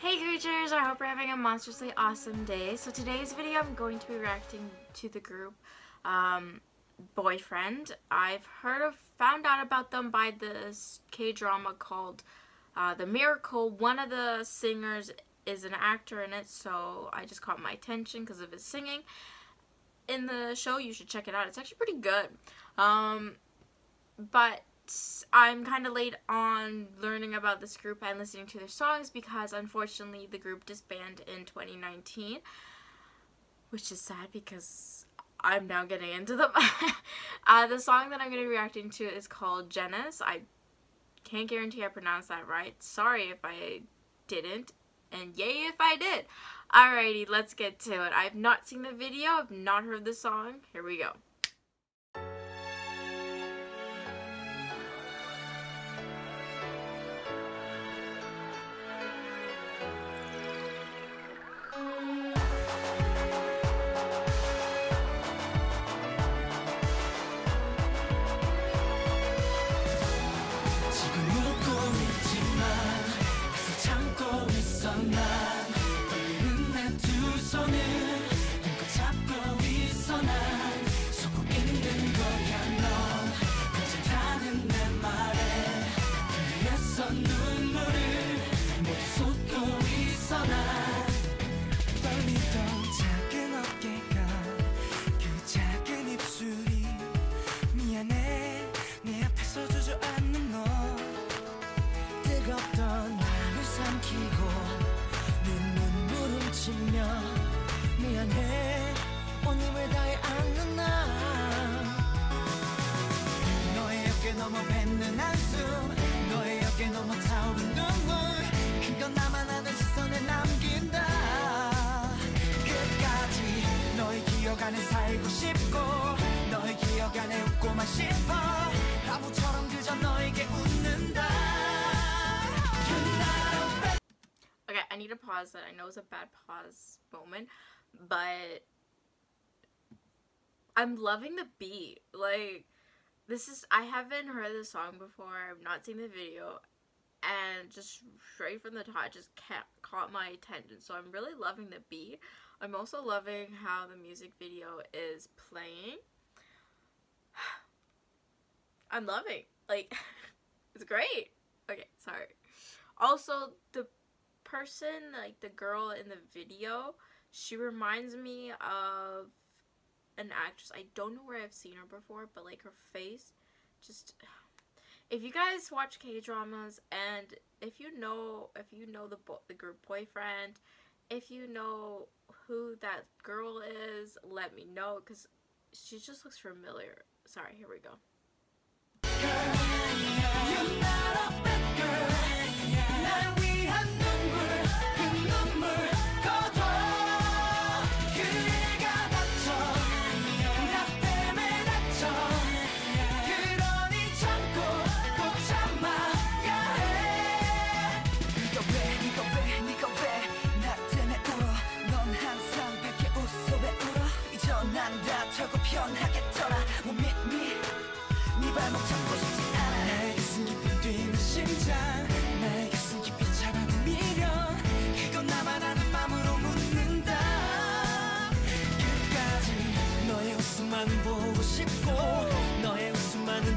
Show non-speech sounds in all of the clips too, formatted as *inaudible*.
Hey creatures, I hope you're having a monstrously awesome day. So today's video I'm going to be reacting to the group um, Boyfriend. I've heard of, found out about them by this K-drama called uh, The Miracle. One of the singers is an actor in it, so I just caught my attention because of his singing. In the show, you should check it out. It's actually pretty good. Um, but I'm kind of late on learning about this group and listening to their songs because unfortunately the group disbanded in 2019 which is sad because I'm now getting into them. *laughs* uh, the song that I'm going to be reacting to is called Jenis. I can't guarantee I pronounced that right. Sorry if I didn't and yay if I did. Alrighty, let's get to it. I've not seen the video, I've not heard the song. Here we go. 미안해. 온 힘을 다해 안는 나. 너의 어깨 넘어 뱉는 한숨 너의 어깨 넘어 타오른 눈물. 그건 나만 아는 시선에 남긴다. 끝까지 너의 기억 안에 살고 싶고 너의 기억 안에 웃고만 싶어. 바보처럼 그저 너에게 웃는다. Okay, I need to pause that. I know it's a bad pause moment. But I'm loving the beat. Like, this is, I haven't heard this song before. I've not seen the video. And just straight from the top, just caught my attention. So I'm really loving the beat. I'm also loving how the music video is playing. *sighs* I'm loving. Like, *laughs* it's great. Okay, sorry. Also, the person, like the girl in the video, she reminds me of an actress. I don't know where I've seen her before, but like her face just *sighs* if you guys watch K-dramas and if you know if you know the the group boyfriend, if you know who that girl is, let me know because she just looks familiar. Sorry, here we go.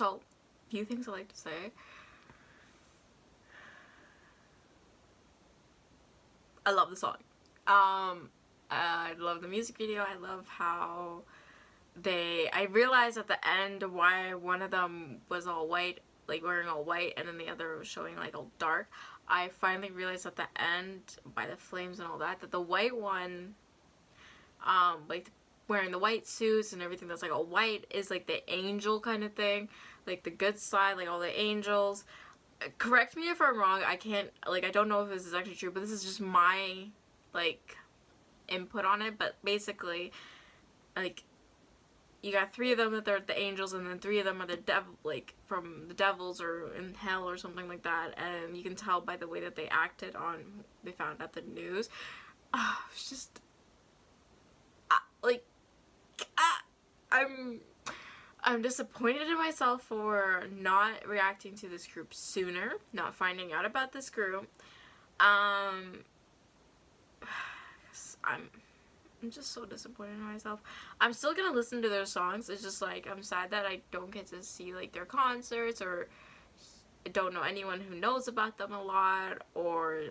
So, few things I like to say. I love the song. Um, I love the music video. I love how they. I realized at the end why one of them was all white, like wearing all white, and then the other was showing like all dark. I finally realized at the end by the flames and all that that the white one, um, like wearing the white suits and everything that's like all white is like the angel kind of thing, like the good side, like all the angels. Correct me if I'm wrong. I can't like I don't know if this is actually true, but this is just my like input on it. But basically, like you got three of them that they're the angels and then three of them are the devil like from the devils or in hell or something like that and you can tell by the way that they acted on they found out the news uh, it's just uh, like uh, i'm i'm disappointed in myself for not reacting to this group sooner not finding out about this group um *sighs* i'm I'm just so disappointed in myself. I'm still gonna listen to their songs. It's just like I'm sad that I don't get to see like their concerts or don't know anyone who knows about them a lot or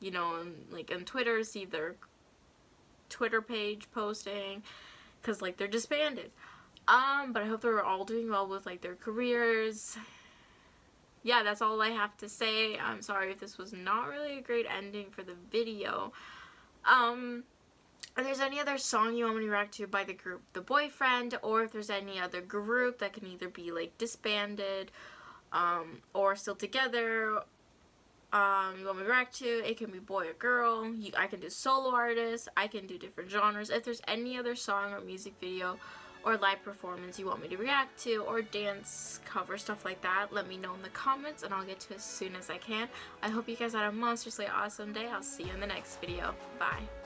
you know like on Twitter see their Twitter page posting because like they're disbanded. Um, but I hope they're all doing well with like their careers. Yeah, that's all I have to say. I'm sorry if this was not really a great ending for the video. Um, if there's any other song you want me to react to by the group The Boyfriend, or if there's any other group that can either be like disbanded um, or still together, um, you want me to react to, it can be boy or girl. You, I can do solo artists, I can do different genres. If there's any other song or music video or live performance you want me to react to or dance cover stuff like that let me know in the comments and I'll get to as soon as I can I hope you guys had a monstrously awesome day I'll see you in the next video bye